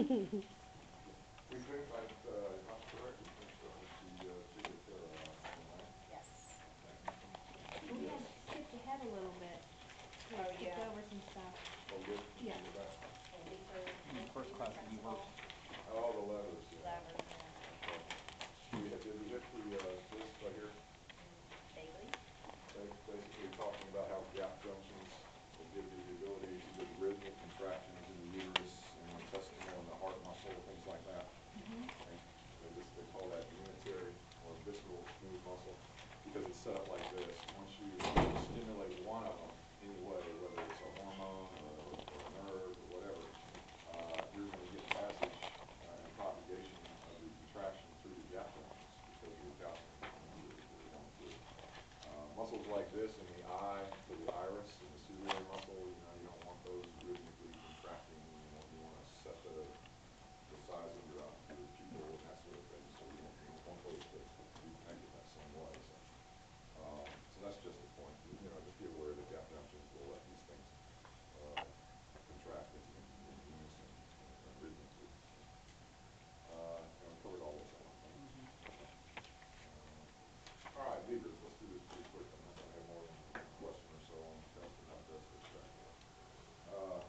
We think, like, uh, if I'm correct, we think that was the, uh, Chickaterra option, right? Yes. Okay. We had skipped ahead a little bit. We Oh, skipped yeah. over some stuff. Oh, good. Yeah. Go back. And Beaver, first class Beaver Beaver. principal, Oh, the levers, yeah. Laverne, yeah, Okay. We had, did we hit the, uh, this right here? Bailey. Ba- Basically talking about how gap junctions will give you the ability to get rhythmic contractions in the uterus and intestinal and the heart muscle, things like that. Okay. They just, they call that unitary or visceral smooth muscle because it's set up like this. Once you stimulate one of them anyway, whether it's a hormone or, or a nerve or whatever, uh, you're gonna get passage uh, and propagation of the contraction through the gap junctions because of the calcium that we're going through. Uh, muscles like this in the eye, to the iris, and the ciliary muscle, you know, you don't want those rhythmically contracting, you know, you wanna set the, the size of your, uh, your pupil and that sort of thing, so you don't, you don't want those to be connected that same way, so. Um, so that's just the point, you know, just be aware that gap junctions will let these things, uh, contract in, in in unison, uh, rhythmically. Uh, and we covered all those, I don't think. Uh, All right, levers, let's do this pretty quick, I'm not gonna have more than a question or so on just about this for a second. Uh,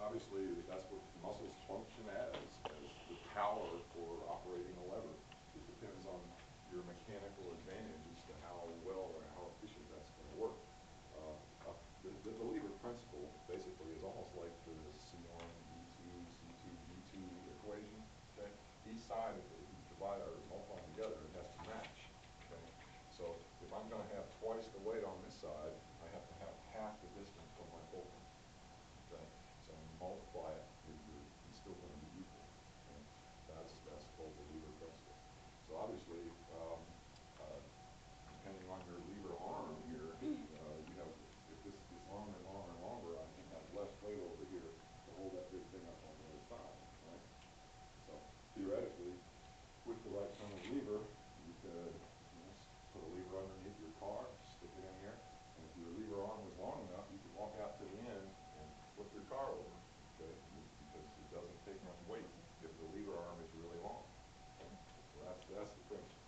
Obviously, that's what muscles function as, as the power for operating a lever. It depends on your mechanical advantage as to how well or how efficient that's gonna work. Uh, uh, The, the the lever principle basically is almost like the C one, E two, C two, V two equation, okay? Divide together, to match, okay? So if I'm gonna have twice the weight on this side, I have to have half the distance from my fulcrum, okay? So when you multiply it, you're, you're, still gonna be equal, okay? That's, that's called the lever principle. So obviously, um, uh, depending on your lever arm here, uh, you have, if this gets longer and longer and longer, I can have less weight over here to hold that big thing up on the other side, right? So theoretically, with the right kind of lever, you could, you know, s- put a lever underneath your car, stick it in here, and if your lever arm was long enough, you could walk out to the end and flip your car over, okay? Because it doesn't take much weight if the lever arm is really long. So that's, that's the principle.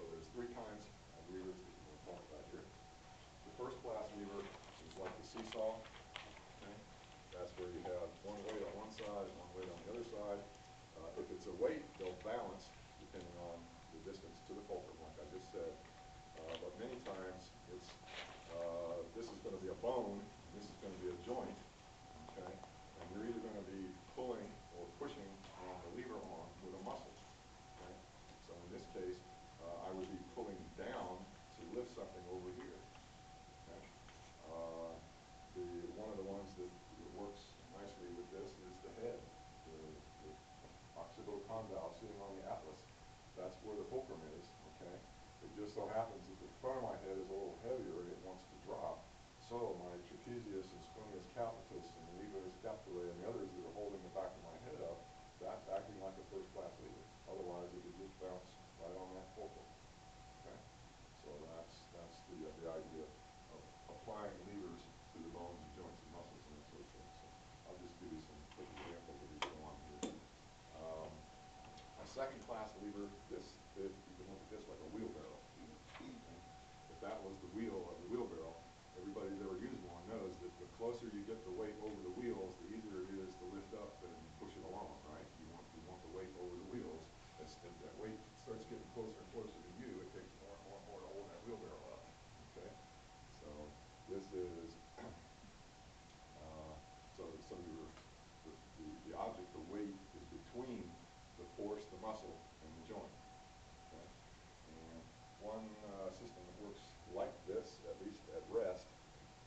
So there's three kinds of levers that we'll talk about here. The first class lever is like the seesaw, okay? That's where you have one weight on one side and one weight on the other side. Uh, if it's a weight, they'll balance depending on the distance to the fulcrum, like I just said. Uh, but many times, it's, uh, this is gonna be a bone, this is gonna be a joint, okay? And you're either gonna be pulling or pushing on the lever arm with a muscle, okay? So in this case, uh, I would be pulling down to lift something over here, okay? Uh, the, one of the ones that, that works nicely with this is the head, the, the occipital condyle sitting on the atlas. That's where the fulcrum is, okay? It just so happens that the front of my head is a little heavier and it wants to drop. So my trapezius and splenius capitis and levator scapulae and the others that are holding the back of my head up, that's acting like a first class lever. Otherwise, it would just bounce right on that fulcrum, okay? So that's, that's the, uh, the idea of applying levers to the bones and joints and muscles and of thing. So I'll just give you some quick examples of each one here. Um, a second class lever, this, is you can look at this like a wheelbarrow. If that was the wheel of closer you get the weight over the wheels, the easier it is to lift up and push it along, right? You want, you want the weight over the wheels. As, that weight starts getting closer and closer to you, it takes more and more and more to hold that wheelbarrow up, okay? So this is, uh, so, so your, the, the, the object, the weight is between the force, the muscle, and the joint, okay? And one, uh, system that works like this, at least at rest,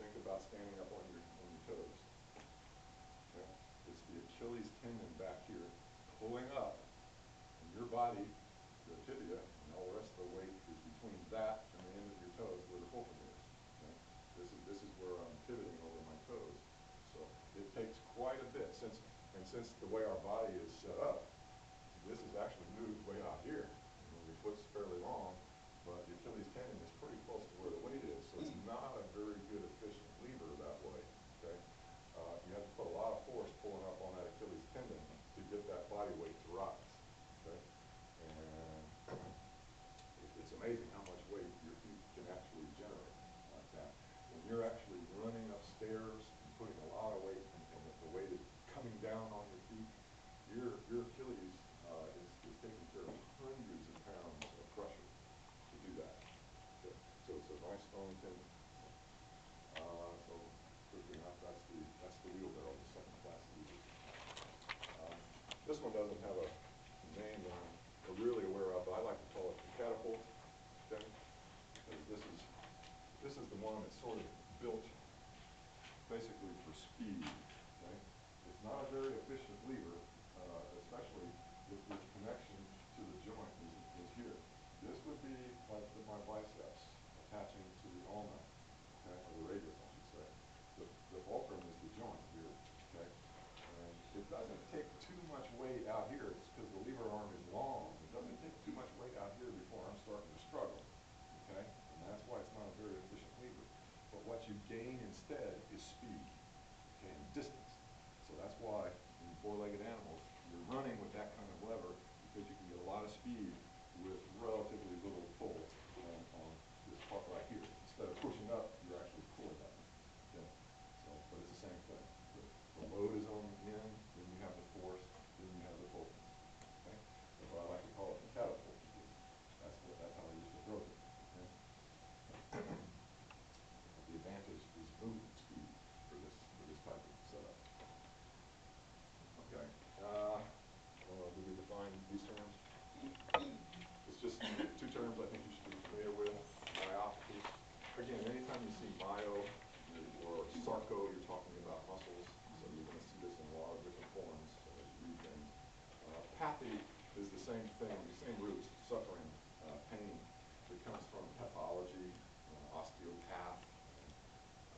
think about standing up on your, on your toes. Okay? It's the Achilles tendon back here pulling up, and your body, the tibia, and all the rest of the weight is between that and the end of your toes where the fulcrum is. Okay? This is, this is where I'm pivoting over my toes. So it takes quite a bit, since, and since the way our body is set up, this is actually moved way out here. You know, your foot's fairly long, you're actually running upstairs, putting a lot of weight, and, and the weight is coming down on your feet, your, your Achilles uh, is, is taking care of hundreds of pounds of pressure to do that. So, so it's a nice bone tendon. Uh, so quickly enough, that's the, that's the wheelbarrow, the second class leaders. Um, this one doesn't have a name that I'm really aware of, but I like to call it the catapult. Okay? This is this is the one that's sort of built basically for speed, okay? It's not a very efficient lever, uh, especially if the connection to the joint is, is here. This would be like the, my biceps attaching to the ulna, okay, or the radius, I should say. The, the fulcrum is the joint here, okay? And it doesn't take too much weight out here, it's because the lever arm is long. It doesn't take too much weight out here before I'm starting to struggle, okay? And that's why it's not a very efficient lever. But what you gain instead is speed, and distance. So that's why in four-legged animals, you're running with that kind of lever because you can get a lot of speed with relatively little pull on, on this part right here. Instead of pushing up, you're actually pulling up, okay? So, but it's the same thing. The, the load is on the end, then you have the force, then you have the fulcrum, okay? That's why I like to call it the catapult because that's what, that's how I used to throw it, okay? The advantage is movement speed for this, for this type of setup. Okay, uh, well, do we define these terms? It's just two terms I think you should be familiar with, myopathy. Again, anytime you see myo or sarco, you're talking about muscles, so you're gonna see this in a lot of different forms as you read things. Uh, pathy is the same thing, the same roots, suffering, uh, pain. It comes from pathology, uh, osteopath,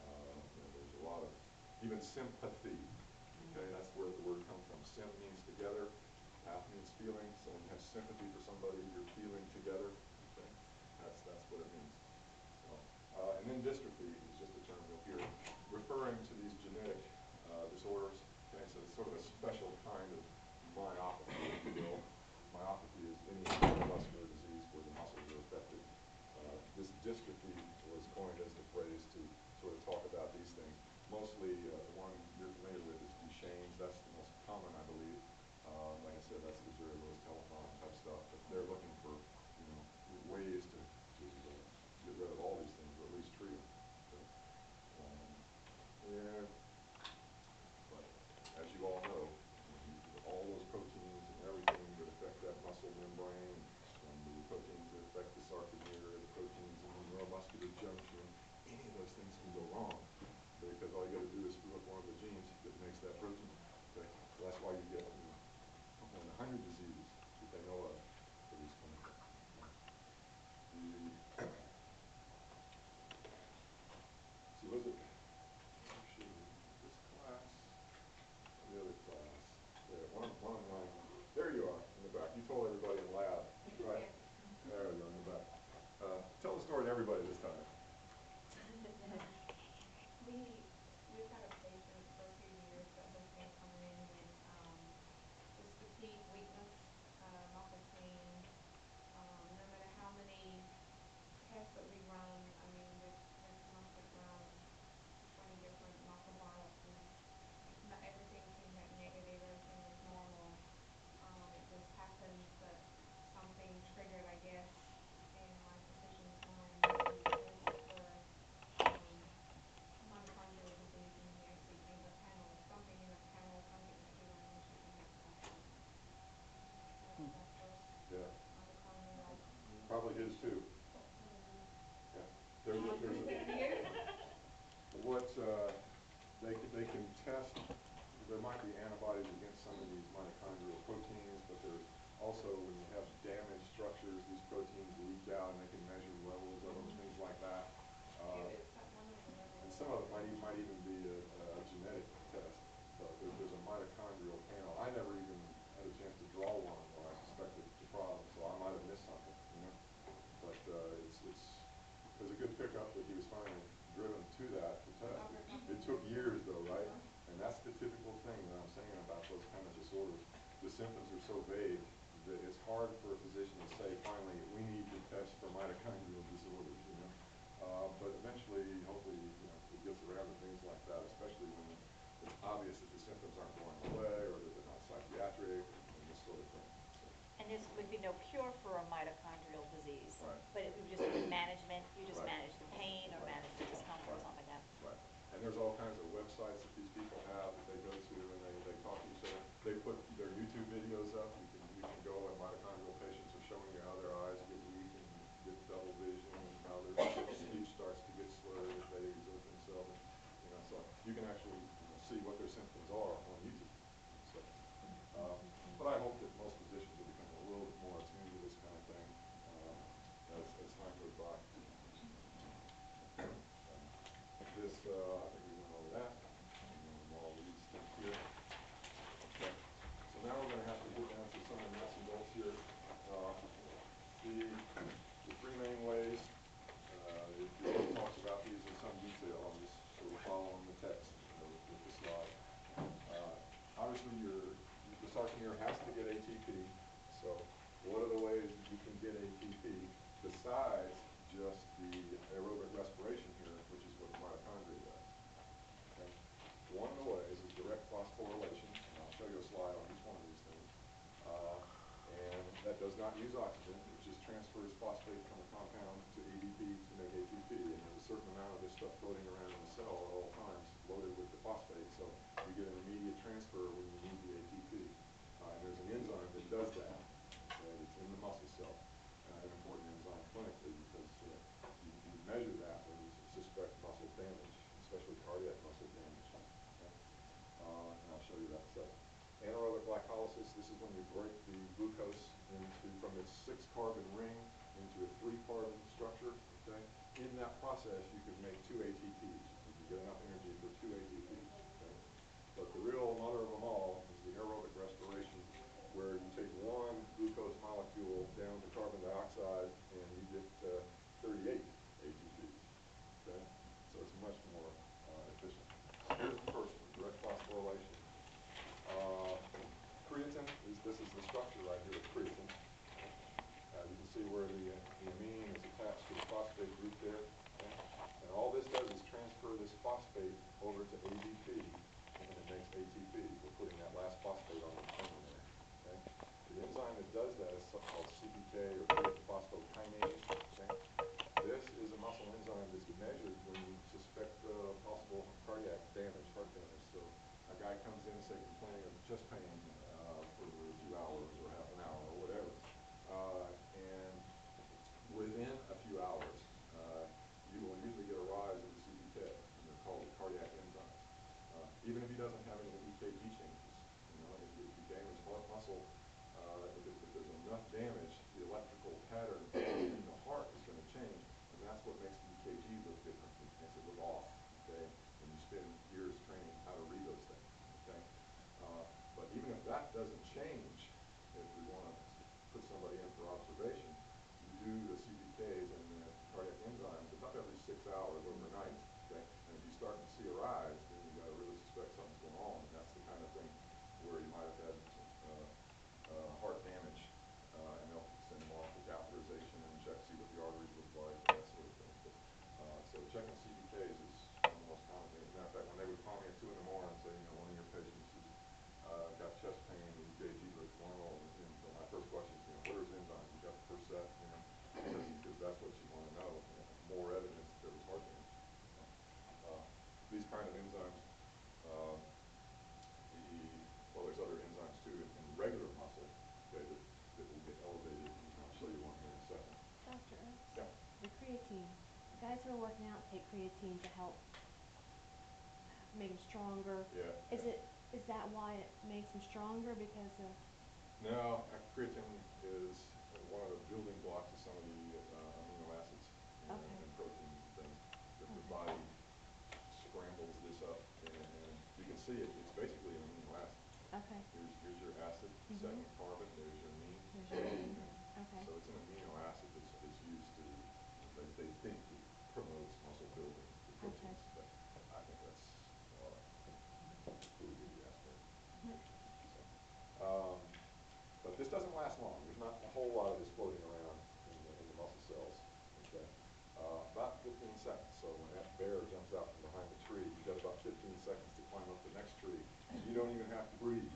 uh, you know, there's a lot of, even sympathy, okay, that's where the word comes from. Sym means together, path means feeling, so when you have sympathy for somebody, you're feeling together, okay? That's, that's what it means. So, uh, and then dystrophy is just a term you'll hear referring to these genetic, uh, disorders, okay? So it's sort of a special kind of myopathy, if you will. Myopathy is any muscular disease where the muscles are affected. Uh, this dystrophy was coined as the phrase to sort of talk about these things. Mostly, uh, the one you're familiar with is Duchenne's, that's the most common, I believe. Uh, like I said, that's the Jerry Lewis telephone type stuff, but they're looking for, you know, ways to, to, uh, get rid of all these things, or at least treat them. So, um, yeah, but as you all know, when you- all those proteins and everything that affect that muscle membrane, and the proteins that affect the sarcomere, the proteins in the neuromuscular junction, any of those things can go wrong, because all you gotta do is up one of the genes that makes that protein, okay? So that's why you get, you know, a hundred diseases that they know of for these. The, see, was it, actually, this class, the other class, there, one, of- one of mine, there you are, in the back, you told everybody in lab, right? There you are, in the back. Uh, tell the story to everybody antibodies against some of these mitochondrial proteins, but there's also, when you have damaged structures, these proteins leak out and they can measure levels of them, things like that. Uh, It- it's not one of the levels. And some of it might, even- might even be a, a genetic test, but there, there's a mitochondrial panel. I never even had a chance to draw one when I suspected the problem, so I might have missed something, you know? But, uh, it's, it's, it was a good pickup that he was finally driven to that to test. It took years though, right? And that's the typical thing that I'm saying about those kind of disorders. The symptoms are so vague that it's hard for a physician to say, finally, we need to test for mitochondrial disorders, you know? Uh, but eventually, hopefully, you know, it gets around to things like that, especially when it's obvious that the symptoms aren't going away or that they're not psychiatric and this sort of thing. So, And this would be no cure for a mitochondrial disease. Right. But it would just be management, you just Right. manage the pain or Right. manage the discomfort or something like that. Right. And there's all kinds of websites that you can actually see what their symptoms are on YouTube. So, um, but I hope that most physicians will become a little bit more attuned to this kind of thing um, as, as time goes by. this, uh, not use oxygen, it just transfers phosphate from a compound to ADP to make ATP, and there's a certain amount of this stuff floating around in the cell. doesn't change if we want to put somebody in for observation. You do the CPKs and the cardiac enzymes about every six hours overnight, okay? And if you start to see a rise, that, you know, because, that's what you want to know. You know more evidence that it was heart damage. Uh, these kind of enzymes, uh, the, well, there's other enzymes too in, in regular muscle that, that will get elevated. I'll show you one here in a second. Doctor, yeah. the creatine. The guys who are working out take creatine to help make them stronger. Yeah. Is yeah. it is that why it makes them stronger because of? No, creatine is one of the building blocks of some of the uh, amino acids and, Okay. and protein things that the mm-hmm. body scrambles this up. And, and you can see it, it's basically an amino acid. Okay. Here's, here's your acid, Mhm. second carbon, there's your don't even have to breathe.